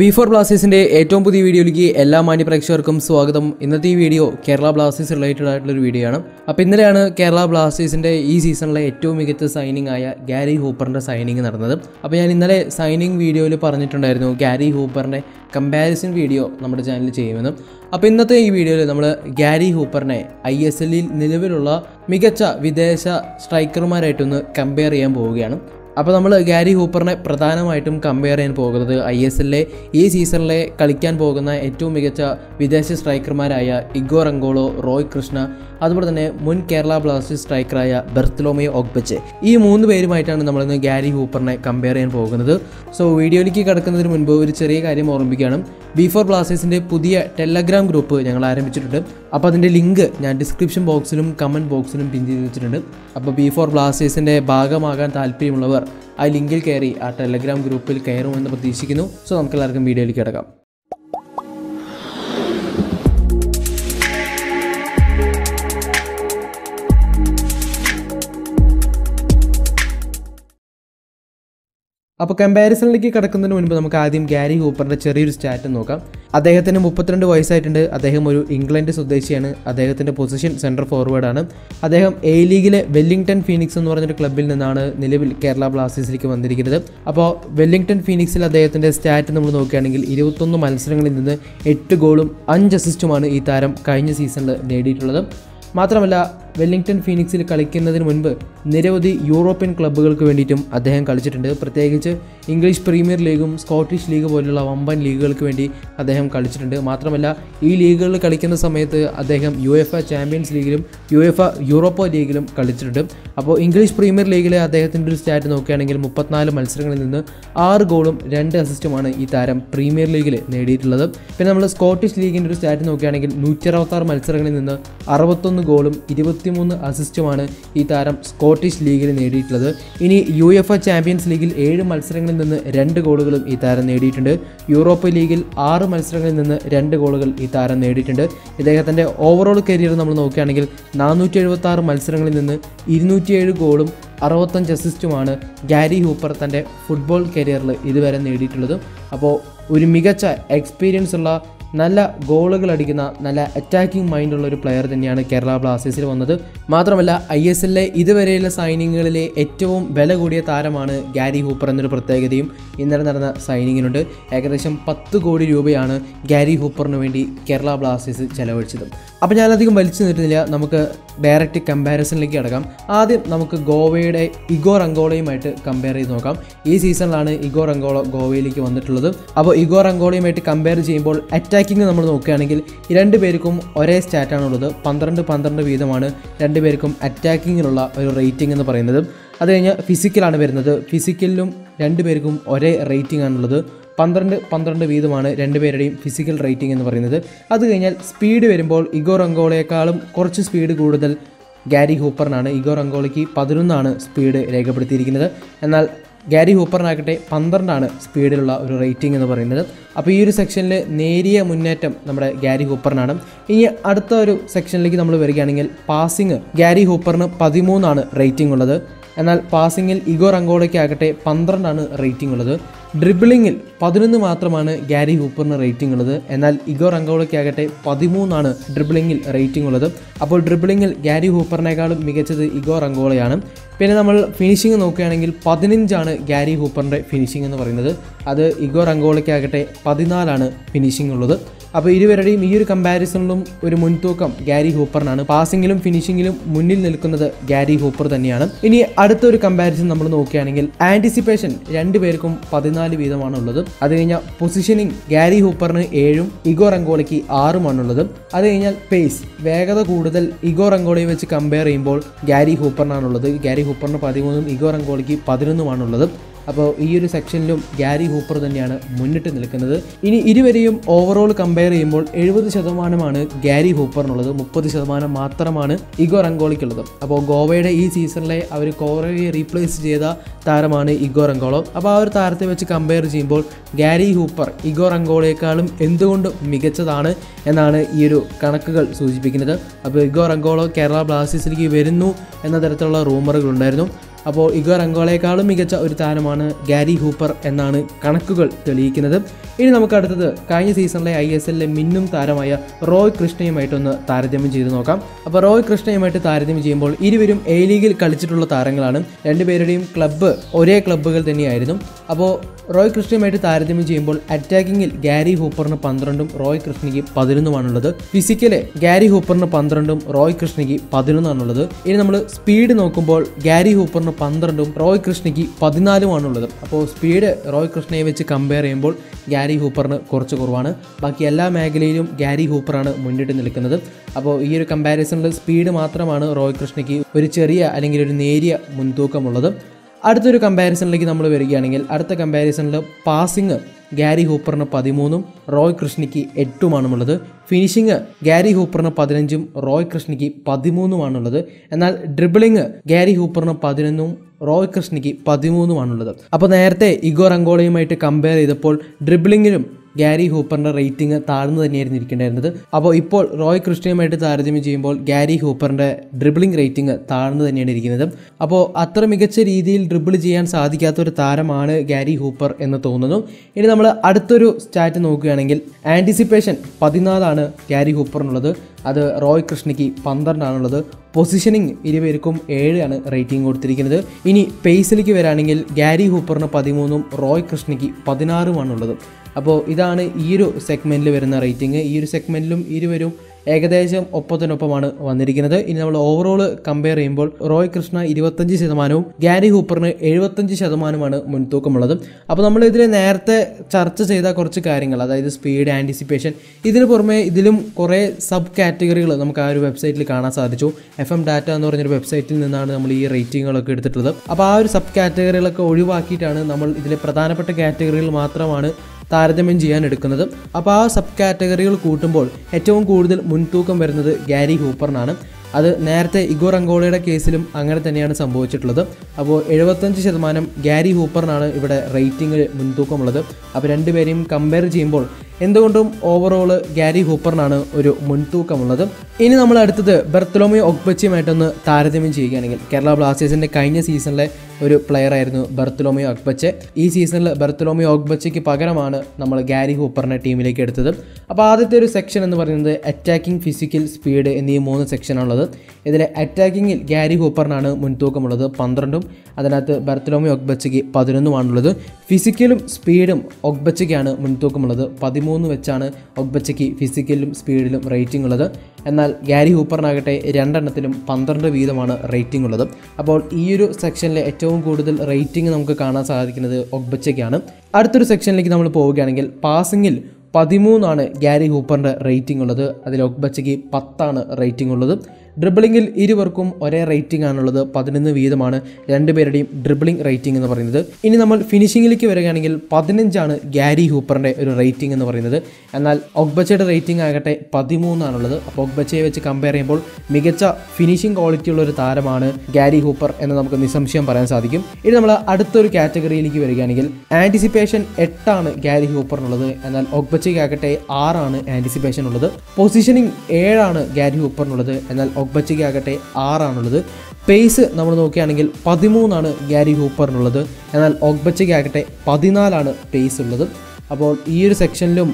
B four ബ്ലാസ്റ്റേഴ്സിന്റെ ഏറ്റവും പുതിയ വീഡിയോയിലേക്ക് എല്ലാ മാന്യ പ്രേക്ഷകർക്കും സ്വാഗതം. ഇന്നത്തെ ഈ വീഡിയോ കേരള ബ്ലാസ്റ്റേഴ്സ് റിലേറ്റഡ് ആയിട്ടുള്ള ഒരു വീഡിയോ ആണ്. അപ്പോൾ ഇന്നലെയാണ് കേരള ബ്ലാസ്റ്റേഴ്സിന്റെ ഈ സീസണിലെ ഏറ്റവും മികച്ച സൈനിങ് ആയ ഗാരി ഹൂപ്പറിന്റെ സൈനിങ് നടന്നത്. അപ്പോൾ ഞാൻ ഇന്നലെ സൈനിങ് വീഡിയോയിൽ പറഞ്ഞിട്ടുണ്ടായിരുന്നു ഗാരി ഹൂപ്പറിന്റെ കമ്പാരിസൺ വീഡിയോ നമ്മുടെ ചാനലിൽ ചെയ്യുമെന്നും. അപ്പോൾ ഇന്നത്തെ ഈ വീഡിയോയിൽ നമ്മൾ ഗാരി ഹൂപ്പറിനെ ഐ എസ് എല്ലിൽ നിലവിലുള്ള മികച്ച വിദേശ സ്ട്രൈക്കർമാരായിട്ടൊന്ന് കമ്പയർ ചെയ്യാൻ പോവുകയാണ്. അപ്പോൾ നമ്മൾ ഗാരി ഹൂപ്പറിനെ പ്രധാനമായിട്ടും കമ്പയർ ചെയ്യാൻ പോകുന്നത് ഐ എസ് എല്ലിലെ ഈ സീസണിലെ കളിക്കാൻ പോകുന്ന ഏറ്റവും മികച്ച വിദേശ സ്ട്രൈക്കർമാരായ ഇഗോ റങ്കോളോ റോയ് കൃഷ്ണ അതുപോലെ തന്നെ മുൻ കേരള ബ്ലാസ്റ്റേഴ്സ് സ്ട്രൈക്കറായ ബെർത്തലോമിയോ ഒഗ്ബച്ച് ഈ മൂന്ന് പേരുമായിട്ടാണ് നമ്മളിന്ന് ഗാരി ഹൂപ്പറിനെ കമ്പയർ ചെയ്യാൻ പോകുന്നത്. സോ വീഡിയോയിലേക്ക് കിടക്കുന്നതിന് മുൻപ് ഒരു ചെറിയ കാര്യം ഓർമ്മിക്കുകയാണ് ബി ഫോർ ബ്ലാസ്റ്റേഴ്സിന്റെ പുതിയ ടെലഗ്രാം ഗ്രൂപ്പ് ഞങ്ങൾ ആരംഭിച്ചിട്ടുണ്ട്. അപ്പോൾ അതിന്റെ ലിങ്ക് ഞാൻ ഡിസ്ക്രിപ്ഷൻ ബോക്സിലും കമന്റ് ബോക്സിലും പിൻ ചെയ്ത് വെച്ചിട്ടുണ്ട്. അപ്പോൾ ബി ഫോർ ബ്ലാസ്റ്റേഴ്സിന്റെ ഭാഗമാകാൻ താല്പര്യമുള്ളവർ ആ ലിങ്കിൽ കയറി ആ ടെലഗ്രാം ഗ്രൂപ്പിൽ കയറുമെന്ന് പ്രതീക്ഷിക്കുന്നു. സോ നമുക്ക് എല്ലാവർക്കും വീഡിയോയിലേക്ക് കിടക്കാം. അപ്പോൾ കമ്പാരിസണിലേക്ക് കിടക്കുന്നതിന് മുൻപ് നമുക്ക് ആദ്യം ഗാരി ഹൂപ്പറിന്റെ ചെറിയൊരു സ്റ്റാറ്റ് നോക്കാം. അദ്ദേഹത്തിന് മുപ്പത്തിരണ്ട് വയസ്സായിട്ടുണ്ട്. അദ്ദേഹം ഒരു ഇംഗ്ലണ്ട് സ്വദേശിയാണ്. അദ്ദേഹത്തിന്റെ പൊസിഷൻ സെന്റർ ഫോർവേഡാണ് അദ്ദേഹം എ ലീഗിലെ വെല്ലിംഗ്ടൺ ഫീനിക്സ് എന്ന് പറഞ്ഞൊരു ക്ലബ്ബിൽ നിന്നാണ് നിലവിൽ കേരള ബ്ലാസ്റ്റേഴ്സിലേക്ക് വന്നിരിക്കുന്നത്. അപ്പോൾ വെല്ലിംഗ്ടൺ ഫീനിക്സിൽ അദ്ദേഹത്തിന്റെ സ്റ്റാറ്റ് നമ്മൾ നോക്കുകയാണെങ്കിൽ ഇരുപത്തൊന്ന് മത്സരങ്ങളിൽ നിന്ന് എട്ട് ഗോളും അഞ്ച് അസിസ്റ്റുമാണ് ഈ താരം കഴിഞ്ഞ സീസണിൽ നേടിയിട്ടുള്ളത്. മാത്രമല്ല വെല്ലിംഗ്ടൺ ഫീനിക്സിൽ കളിക്കുന്നതിന് മുൻപ് നിരവധി യൂറോപ്യൻ ക്ലബ്ബുകൾക്ക് വേണ്ടിയിട്ടും അദ്ദേഹം കളിച്ചിട്ടുണ്ട്. പ്രത്യേകിച്ച് ഇംഗ്ലീഷ് പ്രീമിയർ ലീഗും സ്കോട്ടിഷ് ലീഗ് പോലുള്ള വമ്പൻ ലീഗുകൾക്ക് വേണ്ടി അദ്ദേഹം കളിച്ചിട്ടുണ്ട്. മാത്രമല്ല ഈ ലീഗുകളിൽ കളിക്കുന്ന സമയത്ത് അദ്ദേഹം യു എഫ് ചാമ്പ്യൻസ് ലീഗിലും യു എഫ് യൂറോപ്പ ലീഗിലും കളിച്ചിട്ടുണ്ട്. അപ്പോൾ ഇംഗ്ലീഷ് പ്രീമിയർ ലീഗിലെ അദ്ദേഹത്തിന്റെ ഒരു സ്റ്റാറ്റ് നോക്കുകയാണെങ്കിൽ മുപ്പത്തിനാല് മത്സരങ്ങളിൽ നിന്ന് ആറ് ഗോളും രണ്ട് അസിസ്റ്റുമാണ് ഈ താരം പ്രീമിയർ ലീഗിൽ നേടിയിട്ടുള്ളത്. പിന്നെ നമ്മൾ സ്കോട്ടിഷ് ലീഗിന്റെ ഒരു സ്റ്റാറ്റ് നോക്കുകയാണെങ്കിൽ നൂറ്റി മത്സരങ്ങളിൽ നിന്ന് അറുപത്തൊന്ന് ഗോളും ഇരുപത്തിമൂന്ന് അസിസ്റ്റുമാണ് ഈ താരം സ്കോട്ടിഷ് ലീഗിൽ നേടിയിട്ടുള്ളത്. ഇനി യു എഫ് എ ചാമ്പ്യൻസ് ലീഗിൽ ഏഴ് മത്സരങ്ങളിൽ നിന്ന് രണ്ട് ഗോളുകളും ഈ താരം നേടിയിട്ടുണ്ട്. യൂറോപ്പ് ലീഗിൽ ആറ് മത്സരങ്ങളിൽ നിന്ന് രണ്ട് ഗോളുകൾ ഈ താരം നേടിയിട്ടുണ്ട്. ഇദ്ദേഹത്തിന്റെ ഓവറോൾ കരിയർ നമ്മൾ നോക്കുകയാണെങ്കിൽ നാനൂറ്റി എഴുപത്തി ആറ് മത്സരങ്ങളിൽ നിന്ന് ഇരുന്നൂറ്റിയേഴ് ഗോളും അറുപത്തഞ്ച് അസിസ്റ്റുമാണ് ഗാരി ഹൂപ്പർ തന്റെ ഫുട്ബോൾ കരിയറിൽ ഇതുവരെ നേടിയിട്ടുള്ളത്. അപ്പോൾ ഒരു മികച്ച എക്സ്പീരിയൻസ് ഉള്ള നല്ല ഗോളുകൾ അടിക്കുന്ന നല്ല അറ്റാക്കിംഗ് മൈൻഡുള്ള ഒരു പ്ലെയർ തന്നെയാണ് കേരള ബ്ലാസ്റ്റേഴ്സിൽ വന്നത്. മാത്രമല്ല ഐ എസ് എല്ലിലെ ഇതുവരെയുള്ള സൈനിങ്ങുകളിലെ ഏറ്റവും വില കൂടിയ താരമാണ് ഗാരി ഹൂപ്പർ എന്നൊരു പ്രത്യേകതയും ഇന്നലെ നടന്ന സൈനിങ്ങിനുണ്ട് ഏകദേശം പത്ത് കോടി രൂപയാണ് ഗാരി ഹൂപ്പറിന് വേണ്ടി കേരള ബ്ലാസ്റ്റേഴ്സ് ചെലവഴിച്ചത്. അപ്പോൾ ഞാനധികം വലിച്ചു നീട്ടുന്നില്ല. നമുക്ക് ഡയറക്റ്റ് കമ്പാരിസണിലേക്ക് കിടക്കാം. ആദ്യം നമുക്ക് ഗോവയുടെ ഇഗോർ റങ്കോളയുമായിട്ട് കമ്പയർ ചെയ്ത് നോക്കാം. ഈ സീസണിലാണ് ഇഗോർ റങ്കോള ഗോവയിലേക്ക് വന്നിട്ടുള്ളത്. അപ്പോൾ ഇഗോർ റങ്കോളയുമായിട്ട് കമ്പയർ ചെയ്യുമ്പോൾ അറ്റാക്കിംഗ് നമ്മൾ നോക്കുകയാണെങ്കിൽ രണ്ട് പേർക്കും ഒരേ സ്റ്റാറ്റാണുള്ളത് പന്ത്രണ്ട് പന്ത്രണ്ട് വീതമാണ് രണ്ട് പേർക്കും അറ്റാക്കിങ്ങിനുള്ള ഒരു റേറ്റിംഗ് എന്ന് പറയുന്നത്. അത് കഴിഞ്ഞ് ഫിസിക്കലാണ് വരുന്നത്. ഫിസിക്കലിലും രണ്ട് പേർക്കും ഒരേ റേറ്റിംഗ് ആണുള്ളത്. പന്ത്രണ്ട് പന്ത്രണ്ട് വീതമാണ് രണ്ടുപേരുടെയും ഫിസിക്കൽ റേറ്റിംഗ് എന്ന് പറയുന്നത്. അത് കഴിഞ്ഞാൽ സ്പീഡ് വരുമ്പോൾ ഇഗോ റംഗോളയേക്കാളും കുറച്ച് സ്പീഡ് കൂടുതൽ ഗാരി ഹൂപ്പറിനാണ്. ഇഗോ റങ്കോളയ്ക്ക് പതിനൊന്നാണ് സ്പീഡ് രേഖപ്പെടുത്തിയിരിക്കുന്നത്. എന്നാൽ ഗാരി ഹൂപ്പറിനാകട്ടെ പന്ത്രണ്ടാണ് സ്പീഡിലുള്ള ഒരു റേറ്റിംഗ് എന്ന് പറയുന്നത്. അപ്പോൾ ഈ ഒരു സെക്ഷനിൽ നേരിയ മുന്നേറ്റം നമ്മുടെ ഗാരി ഹൂപ്പറിനാണ്. ഇനി അടുത്ത ഒരു സെക്ഷനിലേക്ക് നമ്മൾ വരികയാണെങ്കിൽ പാസിംഗ് ഗാരി ഹൂപ്പറിന് പതിമൂന്നാണ് റേറ്റിംഗ് ഉള്ളത്. എന്നാൽ പാസിങ്ങിൽ ഇഗോ റങ്കോഡയ്ക്കാകട്ടെ പന്ത്രണ്ടാണ് റേറ്റിംഗ് ഉള്ളത്. ഡ്രിബിളിങ്ങിൽ പതിനൊന്ന് മാത്രമാണ് ഗാരി ഹൂപ്പറിന് റേറ്റിംഗ് ഉള്ളത്. എന്നാൽ ഇഗോ റങ്കോളയ്ക്കാകട്ടെ പതിമൂന്നാണ് ഡ്രിബിളിങ്ങിൽ റേറ്റിംഗ് ഉള്ളത്. അപ്പോൾ ഡ്രിബിളിങ്ങിൽ ഗാരി ഹൂപ്പറിനേക്കാളും മികച്ചത് ഇഗോ റങ്കോളയാണ് പിന്നെ നമ്മൾ ഫിനിഷിംഗ് നോക്കുകയാണെങ്കിൽ പതിനഞ്ചാണ് ഗാരി ഹൂപ്പറിന്റെ ഫിനിഷിംഗ് എന്ന് പറയുന്നത്. അത് ഇഗോ റങ്കോളയ്ക്കാകട്ടെ പതിനാലാണ് ഫിനിഷിംഗ് ഉള്ളത്. അപ്പോൾ ഇരുവരുടെയും ഈ ഒരു കമ്പാരിസണിലും ഒരു മുൻതൂക്കം ഗാരി ഹൂപ്പറിനാണ്. പാസിംഗിലും ഫിനിഷിംഗിലും മുന്നിൽ നിൽക്കുന്നത് ഗാരി ഹൂപ്പർ തന്നെയാണ്. ഇനി അടുത്ത ഒരു കമ്പാരിസൺ നമ്മൾ നോക്കുകയാണെങ്കിൽ ആന്റിസിപ്പേഷൻ രണ്ടുപേർക്കും പതിനാല് വീതമാണ് ഉള്ളത് അത് കഴിഞ്ഞാൽ പൊസിഷനിങ് ഗാരി ഹൂപ്പറിന് ഏഴും ഇഗോ ആറുമാണ് ആറുമാണുള്ളത്. അത് കഴിഞ്ഞാൽ പേസ് വേഗത കൂടുതൽ ഇഗോ റങ്കോളയെ വെച്ച് കമ്പയർ ചെയ്യുമ്പോൾ ഗാരി ഹൂപ്പറിനാണുള്ളത്. ഗാരി ഹൂപ്പറിന് പതിമൂന്നും ഇഗോർ അങ്കോളിക്ക് പതിനൊന്നുമാണുള്ളത്. അപ്പോൾ ഈ ഒരു സെക്ഷനിലും ഗ്യാരി ഹൂപ്പർ തന്നെയാണ് മുന്നിട്ട് നിൽക്കുന്നത്. ഇനി ഇരുവരെയും ഓവറോൾ കമ്പയർ ചെയ്യുമ്പോൾ എഴുപത് ശതമാനമാണ് ഗ്യാരി ഹൂപ്പറിനുള്ളത് മുപ്പത് ശതമാനം മാത്രമാണ് ഇഗോ റങ്കോളിക്കുള്ളത് അപ്പോൾ ഗോവയുടെ ഈ സീസണിലെ അവർ കോറയെ റീപ്ലേസ് ചെയ്ത താരമാണ് ഇഗോ റങ്കോളോ അപ്പോൾ ആ ഒരു താരത്തെ വെച്ച് കമ്പയർ ചെയ്യുമ്പോൾ ഗ്യാരി ഹൂപ്പർ ഇഗോ റങ്കോളയെക്കാളും എന്തുകൊണ്ട് മികച്ചതാണ് എന്നാണ് ഈ ഒരു കണക്കുകൾ സൂചിപ്പിക്കുന്നത്. അപ്പോൾ ഇഗോ റങ്കോളോ കേരള ബ്ലാസ്റ്റേഴ്സിലേക്ക് വരുന്നു എന്ന തരത്തിലുള്ള റൂമറുകൾ ഉണ്ടായിരുന്നു. അപ്പോൾ ഇഗോ മികച്ച ഒരു താരമാണ് ഗാരി ഹൂപ്പർ എന്നാണ് കണക്കുകൾ തെളിയിക്കുന്നത്. ഇനി നമുക്ക് അടുത്തത് കഴിഞ്ഞ സീസണിലെ ഐ എസ് എല്ലിലെ മിന്നും താരമായ റോയ് കൃഷ്ണയുമായിട്ടൊന്ന് താരതമ്യം ചെയ്തു നോക്കാം. അപ്പോൾ റോയ് കൃഷ്ണയുമായിട്ട് താരതമ്യം ചെയ്യുമ്പോൾ ഇരുവരും എ ലീഗിൽ കളിച്ചിട്ടുള്ള താരങ്ങളാണ്. രണ്ടുപേരുടെയും ക്ലബ്ബ് ഒരേ ക്ലബ്ബുകൾ തന്നെയായിരുന്നു. അപ്പോൾ റോയ് കൃഷ്ണയുമായിട്ട് താരതമ്യം ചെയ്യുമ്പോൾ അറ്റാക്കിങ്ങിൽ ഗാരി ഹൂപ്പറിന് പന്ത്രണ്ടും റോയ് കൃഷ്ണയ്ക്ക് പതിനൊന്നുമാണുള്ളത്. ഫിസിക്കൽ ഗാരി ഹൂപ്പറിന് പന്ത്രണ്ടും റോയ് കൃഷ്ണയ്ക്ക് പതിനൊന്നാണുള്ളത്. ഇനി നമ്മൾ സ്പീഡ് നോക്കുമ്പോൾ ഗാരി ഹൂപ്പറിന് പന്ത്രണ്ടും റോയ് കൃഷ്ണയ്ക്ക് പതിനാലുമാണുള്ളത്. അപ്പോൾ സ്പീഡ് റോയ് കൃഷ്ണയെ വെച്ച് കമ്പയർ ചെയ്യുമ്പോൾ ഗാരി ഹൂപ്പറിന് കുറച്ച് കുറവാണ്. ബാക്കി എല്ലാ മേഖലയിലും ഗാരി ഹൂപ്പറാണ് മുന്നിട്ട് നിൽക്കുന്നത്. അപ്പോൾ ഈ ഒരു കമ്പാരിസണിൽ സ്പീഡ് മാത്രമാണ് റോയ് കൃഷ്ണയ്ക്ക് ഒരു ചെറിയ അല്ലെങ്കിൽ ഒരു നേരിയ മുൻതൂക്കമുള്ളത്. അടുത്തൊരു കമ്പാരിസണിലേക്ക് നമ്മൾ വരികയാണെങ്കിൽ അടുത്ത കമ്പാരിസണിൽ പാസിങ് ഗാരി ഹൂപ്പറിന് പതിമൂന്നും റോയ് കൃഷ്ണയ്ക്ക് എട്ടുമാണുള്ളത് ഫിനിഷിങ് ഗാരി ഹൂപ്പറിന് പതിനഞ്ചും റോയ് കൃഷ്ണയ്ക്ക് പതിമൂന്നുമാണുള്ളത്. എന്നാൽ ഡ്രിബിളിങ് ഗാരി ഹൂപ്പറിന് പതിനൊന്നും റോയ് കൃഷ്ണയ്ക്ക് പതിമൂന്നുമാണുള്ളത്. അപ്പോൾ നേരത്തെ ഇഗോർ അങ്കോളയുമായിട്ട് കമ്പയർ ചെയ്തപ്പോൾ ഡ്രിബിളിങ്ങിലും ഗാരി ഹൂപ്പറിന്റെ റേറ്റിംഗ് താഴ്ന്നു തന്നെയായിരുന്നു ഇരിക്കേണ്ടായിരുന്നത്. അപ്പോൾ ഇപ്പോൾ റോയ് ക്രിസ്റ്റിയുമായിട്ട് താരതമ്യം ചെയ്യുമ്പോൾ ഗാരി ഹൂപ്പറിന്റെ ഡ്രിബിളിംഗ് റേറ്റിംഗ് താഴ്ന്നു തന്നെയാണ് ഇരിക്കുന്നത്. അപ്പോൾ അത്ര മികച്ച രീതിയിൽ ഡ്രിബിൾ ചെയ്യാൻ സാധിക്കാത്ത ഒരു താരമാണ് ഗാരി ഹൂപ്പർ എന്ന് തോന്നുന്നു. ഇനി നമ്മൾ അടുത്തൊരു സ്റ്റാറ്റ് നോക്കുകയാണെങ്കിൽ ആന്റിസിപ്പേഷൻ പതിനാലാണ് ഗാരി ഹൂപ്പറിനുള്ളത്. അത് റോയ് കൃഷ്ണയ്ക്ക് പന്ത്രണ്ടാണുള്ളത്. പൊസിഷനിങ് ഇരുപേർക്കും ഏഴാണ് റേറ്റിംഗ് കൊടുത്തിരിക്കുന്നത്. ഇനി പേസിലേക്ക് വരാണെങ്കിൽ ഗാരി ഹൂപ്പറിന് പതിമൂന്നും റോയ് കൃഷ്ണയ്ക്ക് പതിനാറുമാണുള്ളത് അപ്പോൾ ഇതാണ് ഈ ഒരു സെഗ്മെന്റിൽ വരുന്ന റേറ്റിംഗ് ഈ ഒരു സെഗ്മെന്റിലും ഇരുവരും ഏകദേശം ഒപ്പത്തിനൊപ്പമാണ് വന്നിരിക്കുന്നത്. ഇനി നമ്മൾ ഓവറോൾ കമ്പയർ ചെയ്യുമ്പോൾ റോയ് കൃഷ്ണ ഇരുപത്തഞ്ച് ശതമാനവും ഗാരി ഹൂപ്പറിന് എഴുപത്തഞ്ച് ശതമാനമാണ് മുൻതൂക്കമുള്ളത്. അപ്പോൾ നമ്മൾ ഇതിൽ നേരത്തെ ചർച്ച ചെയ്ത കുറച്ച് കാര്യങ്ങൾ അതായത് സ്പീഡ് ആന്റിസിപ്പേഷൻ ഇതിന് പുറമെ ഇതിലും കുറേ സബ് കാറ്റഗറികൾ നമുക്ക് ആ ഒരു വെബ്സൈറ്റിൽ കാണാൻ സാധിച്ചു. എഫ് എം ഡാറ്റ എന്ന് പറഞ്ഞൊരു വെബ്സൈറ്റിൽ നിന്നാണ് നമ്മൾ ഈ റേറ്റിങ്ങുകളൊക്കെ എടുത്തിട്ടുള്ളത്. അപ്പോൾ ആ ഒരു സബ് കാറ്റഗറികളൊക്കെ ഒഴിവാക്കിയിട്ടാണ് നമ്മൾ ഇതിലെ പ്രധാനപ്പെട്ട കാറ്റഗറികൾ മാത്രമാണ് താരതമ്യം ചെയ്യാൻ എടുക്കുന്നത് അപ്പോൾ ആ സബ് കാറ്റഗറികൾ കൂട്ടുമ്പോൾ ഏറ്റവും കൂടുതൽ മുൻതൂക്കം വരുന്നത് ഗാരി ഹൂപ്പറിനാണ്. അത് നേരത്തെ ഇഗോർ അങ്കോളയുടെ കേസിലും അങ്ങനെ തന്നെയാണ് സംഭവിച്ചിട്ടുള്ളത്. അപ്പോൾ എഴുപത്തഞ്ച് ശതമാനം ഗാരി ഹൂപ്പറിനാണ് ഇവിടെ റേറ്റിംഗിൽ മുൻതൂക്കമുള്ളത്. അപ്പോൾ രണ്ടുപേരെയും കമ്പയർ ചെയ്യുമ്പോൾ എന്തുകൊണ്ടും ഓവറോൾ ഗാരി ഹൂപ്പറിനാണ് ഒരു മുൻതൂക്കമുള്ളത്. ഇനി നമ്മൾ അടുത്തത് ബെർത്തലോമിയോ ഒക്ബച്ചയുമായിട്ടൊന്ന് താരതമ്യം ചെയ്യുകയാണെങ്കിൽ കേരള ബ്ലാസ്റ്റേഴ്സിന്റെ കഴിഞ്ഞ സീസണിലെ ഒരു പ്ലെയർ ആയിരുന്നു ബെർത്തലോമിയോ ഒക്ബച്ചെ ഈ സീസണിൽ ബെർത്തലോമിയോ ഒക്ബച്ചയ്ക്ക് പകരമാണ് നമ്മൾ ഗാരി ഹൂപ്പറിനെ ടീമിലേക്ക് എടുത്തത്. അപ്പോൾ ആദ്യത്തെ ഒരു സെക്ഷൻ എന്ന് പറയുന്നത് അറ്റാക്കിംഗ് ഫിസിക്കൽ സ്പീഡ് എന്നീ മൂന്ന് സെക്ഷനാണുള്ളത് ഇതിൽ അറ്റാക്കിങ്ങിൽ ഗാരി ഹൂപ്പറിനാണ് മുൻതൂക്കമുള്ളത് പന്ത്രണ്ടും അതിനകത്ത് ബെർത്തലോമിയോ ഒക്ബച്ചയ്ക്ക് പതിനൊന്നുമാണുള്ളത്. ഫിസിക്കലും സ്പീഡും ഒക്ബച്ചയ്ക്കാണ് മുൻതൂക്കമുള്ളത് പതിമൂന്ന് വെച്ചാണ് ഒക്ബച്ചയ്ക്ക് ഫിസിക്കലിലും സ്പീഡിലും റേറ്റിംഗ് ഉള്ളത്. എന്നാൽ ഗാരി ഹൂപ്പറിനാകട്ടെ രണ്ടെണ്ണത്തിലും പന്ത്രണ്ട് വീതമാണ് റേറ്റിംഗ് ഉള്ളത്. അപ്പോൾ ഈ ഒരു സെക്ഷനിലെ ഏറ്റവും കൂടുതൽ റേറ്റിംഗ് നമുക്ക് കാണാൻ സാധിക്കുന്നത് ഒക്ബച്ചയ്ക്കാണ്. അടുത്തൊരു സെക്ഷനിലേക്ക് നമ്മൾ പോവുകയാണെങ്കിൽ പാസിങ്ങിൽ പതിമൂന്നാണ് ഗാരി ഹൂപ്പറിന്റെ റേറ്റിംഗ് ഉള്ളത്. അതിൽ ഒക്ബച്ചയ്ക്ക് പത്താണ് റേറ്റിംഗ് ഉള്ളത്. ഡ്രിബിളിങ്ങിൽ ഇരുവർക്കും ഒരേ റേറ്റിംഗ് ആണുള്ളത്. പതിനൊന്ന് വീതമാണ് രണ്ടുപേരുടെയും ഡ്രിബിളിംഗ് റേറ്റിംഗ് എന്ന് പറയുന്നത്. ഇനി നമ്മൾ ഫിനിഷിങ്ങിലേക്ക് വരികയാണെങ്കിൽ പതിനഞ്ചാണ് ഗ്യാരി ഹൂപ്പറിന്റെ ഒരു റേറ്റിംഗ് എന്ന് പറയുന്നത്. എന്നാൽ ഒഗ്ബച്ചയുടെ റേറ്റിംഗ് ആകട്ടെ പതിമൂന്നാണുള്ളത്. അപ്പോൾ ഒഗ്ബച്ചയെ വെച്ച് കമ്പയർ ചെയ്യുമ്പോൾ മികച്ച ഫിനിഷിംഗ് ക്വാളിറ്റി ഉള്ള ഒരു താരമാണ് ഗ്യാരി ഹൂപ്പർ എന്ന് നമുക്ക് നിസ്സംശയം പറയാൻ സാധിക്കും. ഇനി നമ്മൾ അടുത്തൊരു കാറ്റഗറിയിലേക്ക് വരികയാണെങ്കിൽ ആന്റിസിപ്പേഷൻ എട്ടാണ് ഗ്യാരി ഹൂപ്പറിനുള്ളത് എന്നാൽ ഒഗ്ബച്ചയ്ക്കാകട്ടെ ആറാണ് ആന്റിസിപ്പേഷൻ ഉള്ളത്. പൊസിഷനിങ് ഏഴാണ് ഗ്യാരി ഹൂപ്പറിനുള്ളത് എന്നാൽ ഒഗ്ബച്ചയ്ക്കാകട്ടെ ആറാണുള്ളത്. പേസ് നമ്മൾ നോക്കുകയാണെങ്കിൽ പതിമൂന്നാണ് ഗ്യാരി ഹൂപ്പറിനുള്ളത് എന്നാൽ ഒഗ്ബച്ചയ്ക്കാകട്ടെ പതിനാലാണ് പേസ് ഉള്ളത്. അപ്പോൾ ഈ ഒരു സെക്ഷനിലും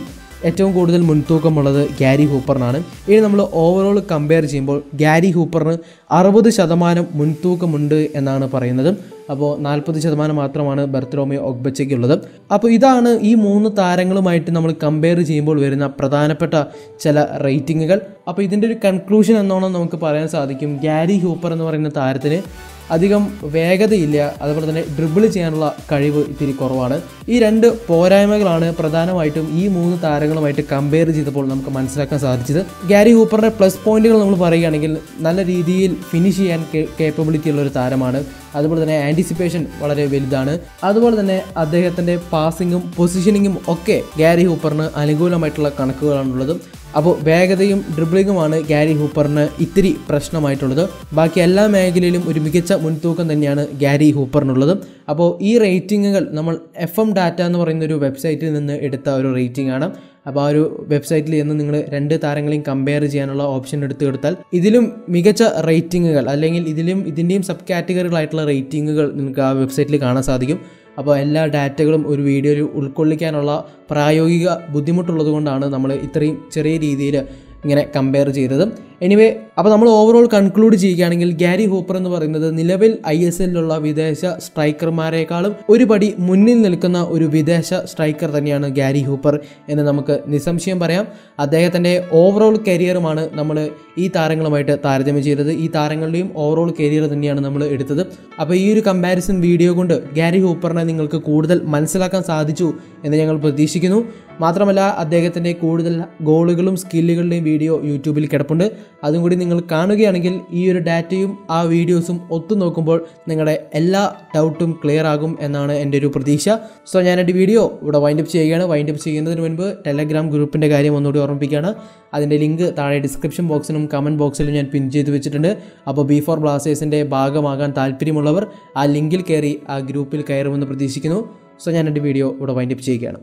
ഏറ്റവും കൂടുതൽ മുൻതൂക്കമുള്ളത് ഗാരി ഹൂപ്പറിനാണ്. ഇനി നമ്മൾ ഓവറോൾ കമ്പയർ ചെയ്യുമ്പോൾ ഗാരി ഹൂപ്പറിന് അറുപത് ശതമാനം മുൻതൂക്കമുണ്ട് എന്നാണ് പറയുന്നത്. അപ്പോൾ നാൽപ്പത് ശതമാനം മാത്രമാണ് ബർത്തലോമിയോ ഒഗ്ബച്ചയ്ക്കുള്ളത്. അപ്പോൾ ഇതാണ് ഈ മൂന്ന് താരങ്ങളുമായിട്ട് നമ്മൾ കമ്പയർ ചെയ്യുമ്പോൾ വരുന്ന പ്രധാനപ്പെട്ട ചില റേറ്റിങ്ങുകൾ അപ്പോൾ ഇതിന്റെ ഒരു കൺക്ലൂഷൻ എന്നോണം നമുക്ക് പറയാൻ സാധിക്കും. ഗാരി ഹൂപ്പർ എന്ന് പറയുന്ന താരത്തിന് അധികം വേഗതയില്ല അതുപോലെ തന്നെ ഡ്രിബിൾ ചെയ്യാനുള്ള കഴിവ് ഇത്തിരി കുറവാണ്. ഈ രണ്ട് പോരായ്മകളാണ് പ്രധാനമായിട്ടും ഈ മൂന്ന് താരങ്ങളുമായിട്ട് കമ്പയർ ചെയ്തപ്പോൾ നമുക്ക് മനസ്സിലാക്കാൻ സാധിച്ചത്. ഗാരി ഹൂപ്പറിന്റെ പ്ലസ് പോയിന്റുകൾ നമ്മൾ പറയുകയാണെങ്കിൽ നല്ല രീതിയിൽ ഫിനിഷ് ചെയ്യാൻ കേപ്പബിലിറ്റി ഉള്ള ഒരു താരമാണ്. അതുപോലെ തന്നെ ആന്റിസിപ്പേഷൻ വളരെ വലുതാണ്. അതുപോലെ തന്നെ അദ്ദേഹത്തിന്റെ പാസിങ്ങും പൊസിഷനിങ്ങും ഒക്കെ ഗാരി ഹൂപ്പറിന് അനുകൂലമായിട്ടുള്ള കണക്കുകളാണുള്ളത്. അപ്പോൾ വേഗതയും ഡ്രിബ്ലിങ്ങുമാണ് ഗാരി ഹൂപ്പറിന് ഇത്തിരി പ്രശ്നമായിട്ടുള്ളത്. ബാക്കി എല്ലാ മേഖലയിലും ഒരു മികച്ച മുൻതൂക്കം തന്നെയാണ് ഗാരി ഹൂപ്പറിനുള്ളത് അപ്പോൾ ഈ റേറ്റിങ്ങുകൾ നമ്മൾ എഫ് എം ഡാറ്റ എന്ന് പറയുന്ന ഒരു വെബ്സൈറ്റിൽ നിന്ന് എടുത്ത ഒരു റേറ്റിംഗ് ആണ്. അപ്പോൾ ആ ഒരു വെബ്സൈറ്റിൽ നിന്ന് നിങ്ങൾ രണ്ട് താരങ്ങളെയും കമ്പയർ ചെയ്യാനുള്ള ഓപ്ഷൻ എടുത്തു കൊടുത്താൽ ഇതിലും മികച്ച റേറ്റിങ്ങുകൾ അല്ലെങ്കിൽ ഇതിലും ഇതിന്റെയും സബ് കാറ്റഗറികളായിട്ടുള്ള റേറ്റിങ്ങുകൾ നിങ്ങൾക്ക് ആ വെബ്സൈറ്റിൽ കാണാൻ സാധിക്കും. അപ്പോൾ എല്ലാ ഡാറ്റകളും ഒരു വീഡിയോയിൽ ഉൾക്കൊള്ളിക്കാനുള്ള പ്രായോഗിക ബുദ്ധിമുട്ടുള്ളത് കൊണ്ടാണ് നമ്മൾ ഇത്രയും ചെറിയ രീതിയിൽ ഇങ്ങനെ കമ്പയർ ചെയ്തത്. എനിവേ അപ്പോൾ നമ്മൾ ഓവറോൾ കൺക്ലൂഡ് ചെയ്യുകയാണെങ്കിൽ ഗാരി ഹൂപ്പർ എന്ന് പറയുന്നത് നിലവിൽ ഐ എസ് എല്ലിലുള്ള വിദേശ സ്ട്രൈക്കർമാരെക്കാളും ഒരുപടി മുന്നിൽ നിൽക്കുന്ന ഒരു വിദേശ സ്ട്രൈക്കർ തന്നെയാണ് ഗാരി ഹൂപ്പർ എന്ന് നമുക്ക് നിസ്സംശയം പറയാം. അദ്ദേഹത്തിന്റെ ഓവറോൾ കരിയറുമാണ് നമ്മൾ ഈ താരങ്ങളുമായിട്ട് താരതമ്യം ചെയ്തത്. ഈ താരങ്ങളുടെയും ഓവറോൾ കരിയർ തന്നെയാണ് നമ്മൾ എടുത്തത്. അപ്പോൾ ഈ ഒരു കമ്പാരിസൺ വീഡിയോ കൊണ്ട് ഗാരി ഹൂപ്പറിനെ നിങ്ങൾക്ക് കൂടുതൽ മനസ്സിലാക്കാൻ സാധിച്ചു എന്ന് ഞങ്ങൾ പ്രതീക്ഷിക്കുന്നു. മാത്രമല്ല അദ്ദേഹത്തിന്റെ കൂടുതൽ ഗോളുകളും സ്കില്ലുകളുടെയും വീഡിയോ യൂട്യൂബിൽ കിടപ്പുണ്ട്. അതും കൂടി നിങ്ങൾ കാണുകയാണെങ്കിൽ ഈ ഒരു ഡാറ്റയും ആ വീഡിയോസും ഒത്തു നോക്കുമ്പോൾ നിങ്ങളുടെ എല്ലാ ഡൗട്ടും ക്ലിയർ ആകും എന്നാണ് എന്റെ ഒരു പ്രതീക്ഷ. സോ ഞാൻ എന്റെ വീഡിയോ ഇവിടെ വൈൻഡപ്പ് ചെയ്യുകയാണ്. വൈൻഡപ്പ് ചെയ്യുന്നതിന് മുൻപ് ടെലഗ്രാം ഗ്രൂപ്പിന്റെ കാര്യം ഒന്നുകൂടി ഓർമ്മിപ്പിക്കുകയാണ്. അതിന്റെ ലിങ്ക് താഴെ ഡിസ്ക്രിപ്ഷൻ ബോക്സിലും കമന്റ് ബോക്സിലും ഞാൻ പിൻ ചെയ്ത് വെച്ചിട്ടുണ്ട്. അപ്പോൾ ബി ഫോർ ബ്ലാസ്റ്റേഴ്സിന്റെ ഭാഗമാകാൻ താല്പര്യമുള്ളവർ ആ ലിങ്കിൽ കയറി ആ ഗ്രൂപ്പിൽ കയറുമെന്ന് പ്രതീക്ഷിക്കുന്നു. സോ ഞാൻ എന്റെ വീഡിയോ ഇവിടെ വൈൻഡപ്പ് ചെയ്യുകയാണ്.